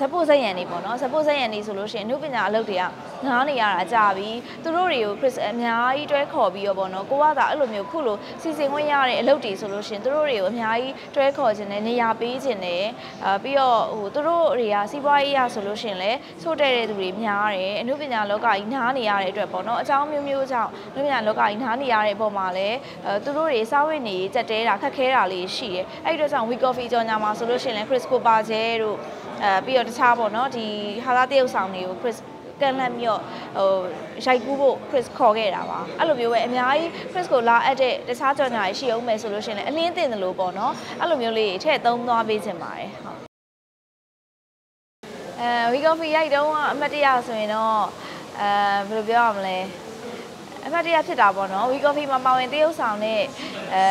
စပို့စက်ရန်နေပေါ့နော်စပို့စက်ရန်နေဆိုလို့ရှိရင်အနုပညာအလုပ်တွေကငားနေရတာကြာပြီသူတို့တွေကို Chris အများကြီးတွဲခေါ်ပြီးတော့ပေါ့နော်ကိုကသာအဲ့လိုမျိုးခုလိုစီစဉ်ခွင့်ရတဲ့အလုပ်တွေဆိုလို့ရှိရင်သူတို့တွေကိုအများကြီးတွဲခေါ်ခြင်းနဲ့နေရာပေးခြင်းနဲ့အာပြီးတော့ဟိုသူတို့တွေကစီးပွားရေးရဆိုလို့ရှိရင်လည်းဆိုးတဲ့တဲ့သူတွေများတယ်အနုပညာလောကကြီးနားနေရတဲ့အတွက်ပေါ့နော်အကြောင်းမျိုးမျိုးကြောင့်အနုပညာလောကကြီးနားနေရတဲ့အပေါ်မှာလည်းအဲသူတို့တွေစားဝတ်နေကြက်တဲတာခက်ခဲတာလေးရှိတယ်အဲ့ဒီအတွက်ကြောင့် We Coffee ကြော်ညာမှာဆိုလို့ရှိရင်လည်း Chris Cooper ကျဲတို့ အဲပြီးတော့တခြားပေါ့နော်ဒီဟာလာတရုပ်ဆောင်တွေကို Chris ကန်လန့်ပြီးတော့ဟိုရိုက်ကူးဖို့ Chris ခေါ်ခဲ့တာပါအဲ့လိုမျိုးပဲအများကြီး Chris ကိုလာအပ်တဲ့တခြားကြော်ညာရှိအောင်မယ်ဆိုလို့ရှိရင်လည်းအလင်းတင်တယ်လို့ပေါ့နော်အဲ့လိုမျိုးလေးထည့်သုံးသွားပေးခြင်းပါတယ်ဟုတ်အဲ We Coffee ရိုက်တုံးကအမတ်တရဆိုရင်တော့အဲဘယ်လိုပြောရမလဲအမတ်တရဖြစ်တာပေါ့နော် We Coffee မှာပါဝင်တရုပ်ဆောင်တဲ့အဲ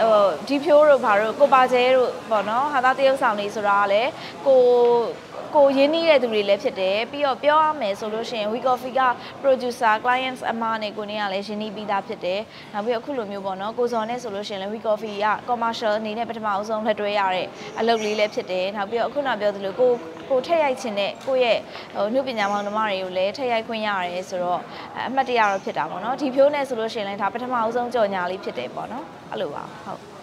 ဟိုဒီဖြိုးတို့ဘာတို့ကိုပါကျဲတို့ပေါ့နော်ဟာသားတရုပ်ဆောင်နေဆိုတာကလည်းကို ကိုရင်းနှီးတဲ့သူတွေလည်းဖြစ်တယ်ပြီးတော့ပြောရမယ်ဆိုလို့ရှိရင် We Coffee က producer clients အမနဲ့ကိုနေကလည်းရင်းနှီးပြီးသားဖြစ်တယ်နောက်ပြီးတော့အခုလိုမျိုးပေါ့နော်ကိုစော်နဲ့ဆိုလို့ရှိရင်လည်း We Coffee က commercial အနေနဲ့ပထမအဆုံးလက်တွဲရတဲ့အလုပ်လေးလည်းဖြစ်တယ်နောက်ပြီးတော့အခုနပြောသလိုကိုကိုထက်ရိုက်ခြင်းနဲ့ကိုရဲ့ဟိုနှုတ်ပညာမောင်နှမတွေကိုလည်းထက်ရိုက်ခွင့်ရတယ်ဆိုတော့အမှတ်တရတော့ဖြစ်တာပေါ့နော်ဒီဖြိုးနဲ့ဆိုလို့ရှိရင်လည်းဒါပထမအဆုံးကြော်ညာလေးဖြစ်တယ်ပေါ့နော်အဲ့လိုပါဟုတ်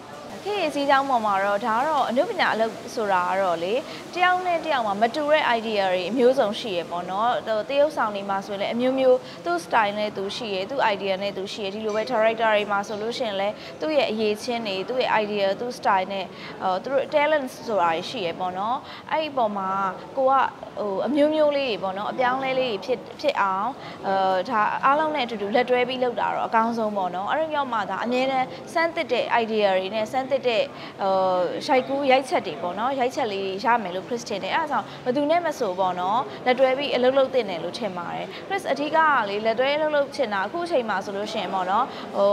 ခေတ်စီးကြောင်းပေါ်မှာတော့ဒါကတော့အနုပညာအလုပ်ဆိုတာကတော့လေတယောက်နဲ့တယောက်မှာမတူတဲ့ idea တွေအမျိုးစုံရှိရပေါ့နော်ဟိုတရုပ်ဆောင်တွေမှာဆိုရင်လည်းအမျိုးမျိုးသူ့ style နဲ့သူရှိရသူ့ idea နဲ့သူရှိရဒီလိုပဲ director တွေမှာဆိုလို့ရှိရင်လည်းသူ့ရဲ့အရေးချင်းတွေသူ့ရဲ့ idea သူ့ style နဲ့ဟိုသူတို့ talent ဆိုတာရှိရပေါ့နော်အဲ့ဒီပေါ်မှာကိုကဟိုအမျိုးမျိုးလေးတွေပေါ့နော်အပြောင်းလဲလေးတွေဖြစ်ဖြစ်အောင်အဲဒါအားလုံးနဲ့အတူတူလက်တွဲပြီးလုပ်တာတော့အကောင်းဆုံးပေါ့နော်အဲ့ဒီရောက်မှဒါအမြဲတမ်းစမ်းသစ်တဲ့ idea တွေနဲ့စမ်းသစ်တဲ့ဟိုရှိုက်ကူးရိုက်ချက်တွေပေါ့နော်ရိုက်ချက်လေးရမယ်လို့ Chris ထင်တယ်အဲ့ဒါကြောင့်ဘယ်သူနဲ့မဆိုပေါ့နော်လက်တွဲပြီးအလုပ်လုပ်တင်တယ်လို့ထင်ပါတယ် Chris အထူးကလေလက်တွဲအလုပ်လုပ်ချင်တာအခုအချိန်မှာဆိုလို့ရှိရင်ပေါ့နော်ဟို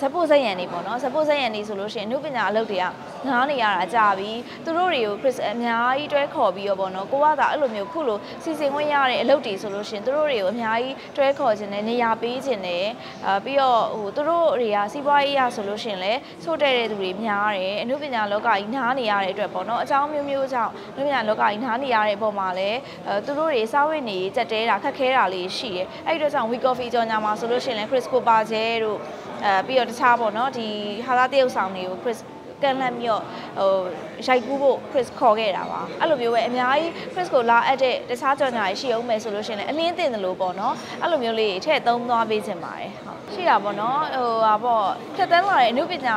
support စက်ရန်နေပေါ့နော် support စက်ရန်နေဆိုလို့ရှိရင်အမှုပညာအလုပ်တွေကငားနေရတာကြာပြီသူတို့တွေကို Chris အများကြီးတွဲခေါ်ပြီးတော့ပေါ့နော်ကိုကသာအဲ့လိုမျိုးခုလိုစီစဉ်ခွင့်ရတဲ့အလုပ်တွေဆိုလို့ရှိရင်သူတို့တွေကိုအများကြီးတွဲခေါ်ခြင်းနဲ့နေရာပေးခြင်းနဲ့အာပြီးတော့ဟိုသူတို့တွေကစီးပွားရေးရဆိုလို့ရှိရင်လည်းဆိုးတဲ့တဲ့သူတွေများတယ်အမှုပညာလောကကြီးနားနေရတဲ့အတွက်ပေါ့နော်အကြောင်းမျိုးမျိုးကြောင့်အမှုပညာလောကကြီးနားနေရတဲ့အပေါ်မှာလည်းအဲသူတို့တွေစားဝတ်နေကြက်တဲတာခက်ခဲတာလေးရှိတယ်အဲ့ဒီအတွက်ကြောင့် We Coffee ကြော်ညာမှာဆိုလို့ရှိရင်လည်း Chris Cooper ကျဲတို့အဲပြီးတော့တခြားပေါ့နော်ဒီဟာလာတရုပ်ဆောင်တွေကို Chris ကန်လန့်ပြီးတော့ဟိုရိုက်ကူးဖို့ Chris ခေါ်ခဲ့တာပါအဲ့လိုမျိုးပဲအများကြီး Chris ကိုလာအပ်တဲ့တခြားကြော်ညာရှိအောင်မယ်ဆိုလို့ရှိရင်လည်းအလင်းတင်တယ်လို့ပေါ့နော်အဲ့လိုမျိုးလေးထည့်သုံးသွားပေးခြင်းပါတယ်ဟုတ်ရှိတာပေါ့နော်ဟိုဟာပေါ့ဖြတ်တန်းလာတဲ့အမှုပညာ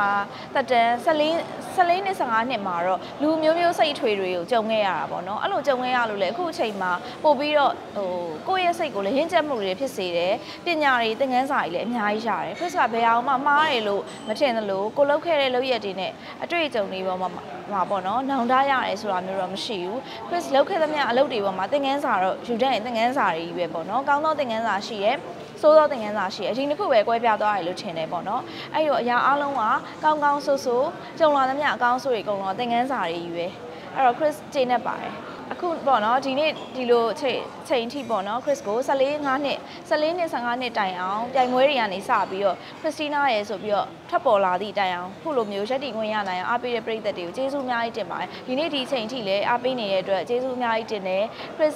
တက်တန်း14 14နှစ်15နှစ်မှာတော့လူမျိုးမျိုးစိတ်ထွေတွေကိုကြုံခဲ့ရတာပေါ့နော်အဲ့လိုကြုံခဲ့ရလို့လေအခုအချိန်မှာပို့ပြီးတော့ဟိုကိုယ့်ရဲ့စိတ်ကိုလည်းရင့်ကျက်မှုတွေဖြစ်စေတယ်ပညာတွေသင်ခန်းစာတွေလည်းအများကြီးရတယ် Chris ကဘယ်အောင်မှမှားတယ်လို့မထင်သလိုကိုလောက်ခဲ့တဲ့လုပ်ရက်တွေနဲ့အတွေ့အကြုံတွေပေါ်မှာမှာပေါ့နော်နောင်တရတယ်ဆိုတာမျိုးတော့မရှိဘူး Chris လောက်ခဲ့သမျှအလုပ်တွေပေါ်မှာသင်ခန်းစာတော့ယူတဲ့သင်ခန်းစာတွေကြီးပဲပေါ့နော်ကောင်းသောသင်ခန်းစာရှိရဲ့ စိုးသောသင်ခန်းစာရှိအရင်တစ်ခုပဲကွဲပြားသွားတယ်လို့ထင်တယ်ပေါ့နော်အဲ့တော့အရာအလုံးကကောင်းကောင်းဆိုးဆိုးကြုံလာသမျှအကောင်းဆိုးတွေအကုန်လုံးသင်ခန်းစာတွေကြီးပဲအဲ့တော့ Chris ချိန်နေပါတယ် အခုပေါ့နော်ဒီနေ့ဒီလိုချိန်ချိန်ထိပေါ့နော် Chris ကို14 5နှစ်14နှစ်15နှစ်တိုင်အောင်ပြိုင်ပွဲတွေကနေစပြီးတော့ Christina ရဲ့ဆိုပြီးတော့ထပ်ပေါ်လာသည့်တိုင်အောင်ခုလိုမျိုးရက်တီခွင့်ရနိုင်အောင်အားပေးတဲ့ပရိသတ်တွေကိုကျေးဇူးအများကြီးတင်ပါတယ်ဒီနေ့ဒီချိန်ထိလည်းအားပေးနေတဲ့အတွက်ကျေးဇူးအများကြီးတင်တယ် Chris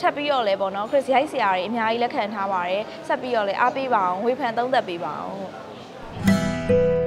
ထပ်ပြီးတော့လဲပေါ့နော် Chris ရိုက်ဆရာတွေအများကြီးလက်ခံထားပါတယ်ဆက်ပြီးတော့လဲအားပေးပါအောင်ဝေဖန်သုံးသပ်ပေးပါအောင်